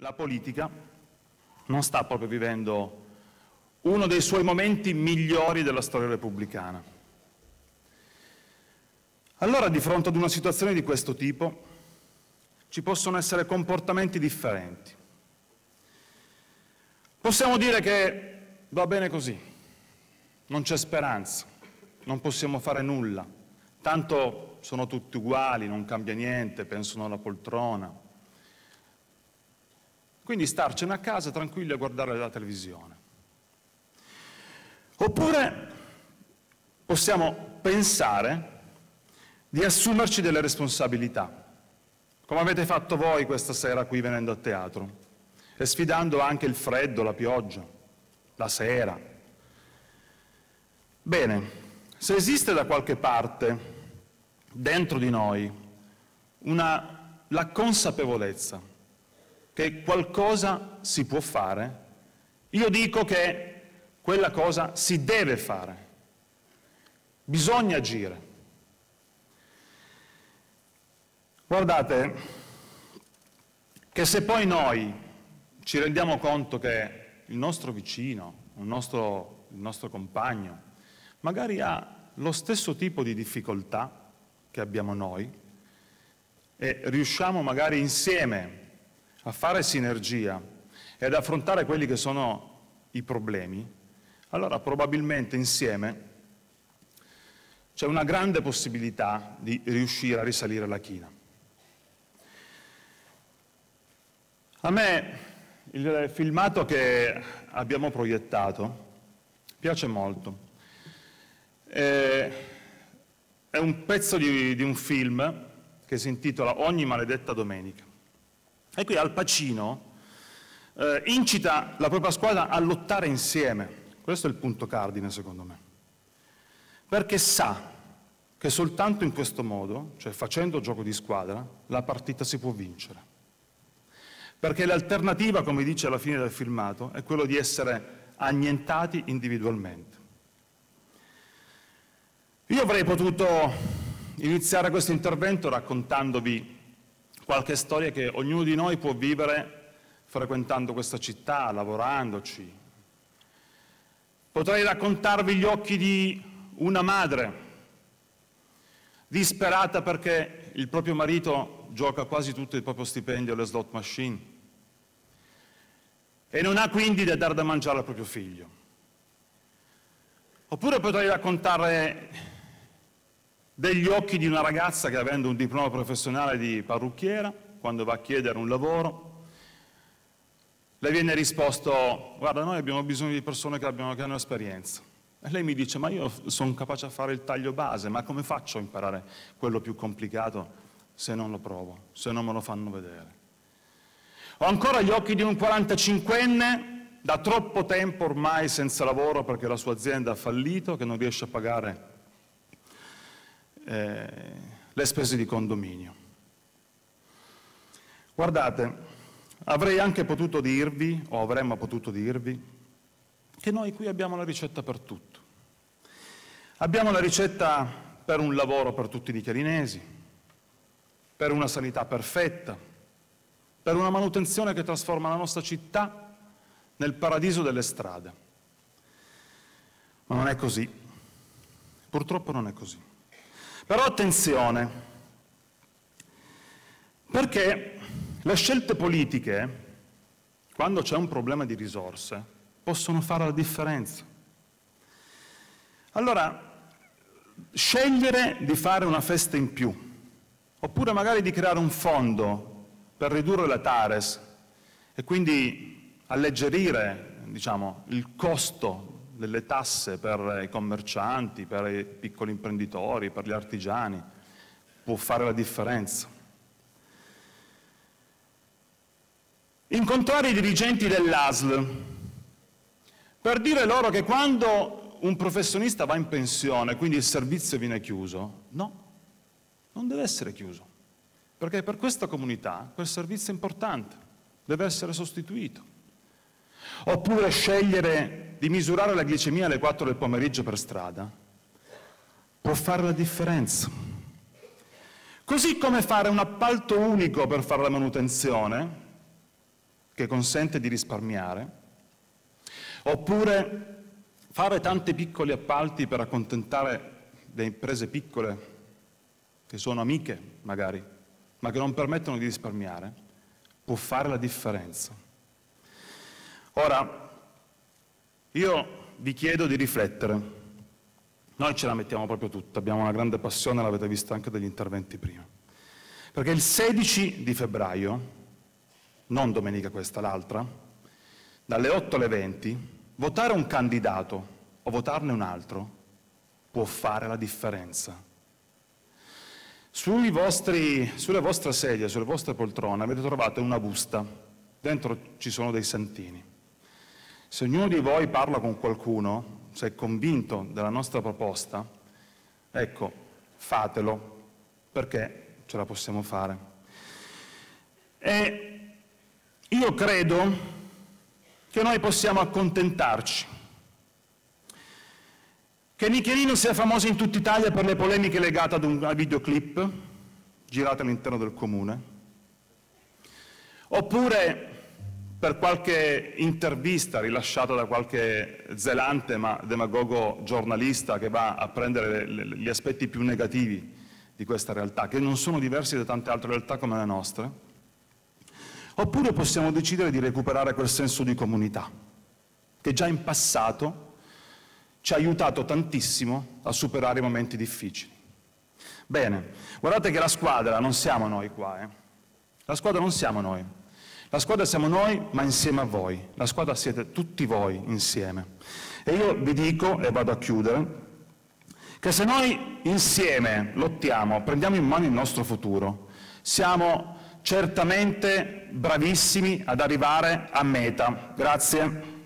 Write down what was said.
la politica non sta proprio vivendo uno dei suoi momenti migliori della storia repubblicana. Allora, di fronte ad una situazione di questo tipo, ci possono essere comportamenti differenti. Possiamo dire che va bene così, non c'è speranza, non possiamo fare nulla, tanto sono tutti uguali, non cambia niente, pensano alla poltrona, quindi starcene a casa tranquilli a guardare la televisione. Oppure possiamo pensare di assumerci delle responsabilità, come avete fatto voi questa sera qui venendo a teatro, e sfidando anche il freddo, la pioggia, la sera. Bene, se esiste da qualche parte dentro di noi una, la consapevolezza che qualcosa si può fare, io dico che quella cosa si deve fare. Bisogna agire. Guardate che se poi noi ci rendiamo conto che il nostro vicino, il nostro, il nostro compagno, magari ha lo stesso tipo di difficoltà che abbiamo noi e riusciamo magari insieme a fare sinergia e ad affrontare quelli che sono i problemi, allora probabilmente insieme c'è una grande possibilità di riuscire a risalire la china. A me il filmato che abbiamo proiettato piace molto. È un pezzo di, di un film che si intitola Ogni maledetta domenica. E qui Al Pacino eh, incita la propria squadra a lottare insieme. Questo è il punto cardine, secondo me. Perché sa che soltanto in questo modo, cioè facendo gioco di squadra, la partita si può vincere. Perché l'alternativa, come dice alla fine del filmato, è quello di essere annientati individualmente. Io avrei potuto iniziare questo intervento raccontandovi qualche storia che ognuno di noi può vivere frequentando questa città, lavorandoci. Potrei raccontarvi gli occhi di una madre disperata perché il proprio marito gioca quasi tutto il proprio stipendio alle slot machine e non ha quindi da dare da mangiare al proprio figlio. Oppure potrei raccontare degli occhi di una ragazza che avendo un diploma professionale di parrucchiera, quando va a chiedere un lavoro, le viene risposto, guarda, noi abbiamo bisogno di persone che, abbiano, che hanno esperienza. E lei mi dice, ma io sono capace a fare il taglio base, ma come faccio a imparare quello più complicato se non lo provo, se non me lo fanno vedere? Ho ancora gli occhi di un 45enne da troppo tempo ormai senza lavoro perché la sua azienda ha fallito, che non riesce a pagare eh, le spese di condominio. Guardate, avrei anche potuto dirvi, o avremmo potuto dirvi, che noi qui abbiamo la ricetta per tutto. Abbiamo la ricetta per un lavoro per tutti i chiarinesi, per una sanità perfetta, per una manutenzione che trasforma la nostra città nel paradiso delle strade. Ma non è così. Purtroppo non è così. Però attenzione, perché le scelte politiche, quando c'è un problema di risorse, possono fare la differenza. Allora, scegliere di fare una festa in più, oppure magari di creare un fondo per ridurre la TARES e quindi alleggerire diciamo, il costo delle tasse per i commercianti, per i piccoli imprenditori, per gli artigiani, può fare la differenza. Incontrare i dirigenti dell'ASL per dire loro che quando un professionista va in pensione, quindi il servizio viene chiuso, no, non deve essere chiuso, perché per questa comunità quel servizio è importante, deve essere sostituito. Oppure scegliere di misurare la glicemia alle 4 del pomeriggio per strada può fare la differenza. Così come fare un appalto unico per fare la manutenzione, che consente di risparmiare, oppure fare tanti piccoli appalti per accontentare le imprese piccole che sono amiche magari, ma che non permettono di risparmiare, può fare la differenza. Ora, io vi chiedo di riflettere. Noi ce la mettiamo proprio tutta, abbiamo una grande passione, l'avete visto anche dagli interventi prima. Perché il 16 di febbraio, non domenica questa, l'altra, dalle 8 alle 20, votare un candidato o votarne un altro può fare la differenza. Vostri, sulle vostre sedie, sulle vostre poltrone avete trovato una busta, dentro ci sono dei santini. Se ognuno di voi parla con qualcuno, se è convinto della nostra proposta, ecco, fatelo, perché ce la possiamo fare. E io credo che noi possiamo accontentarci che Michelino sia famoso in tutta Italia per le polemiche legate ad un videoclip girato all'interno del comune, oppure per qualche intervista rilasciata da qualche zelante ma demagogo giornalista che va a prendere gli aspetti più negativi di questa realtà, che non sono diversi da tante altre realtà come le nostre, oppure possiamo decidere di recuperare quel senso di comunità, che già in passato ci ha aiutato tantissimo a superare i momenti difficili. Bene, guardate che la squadra non siamo noi qua, eh? la squadra non siamo noi, la squadra siamo noi ma insieme a voi, la squadra siete tutti voi insieme. E io vi dico, e vado a chiudere, che se noi insieme lottiamo, prendiamo in mano il nostro futuro, siamo certamente bravissimi ad arrivare a meta. Grazie.